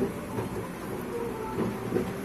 Thank you.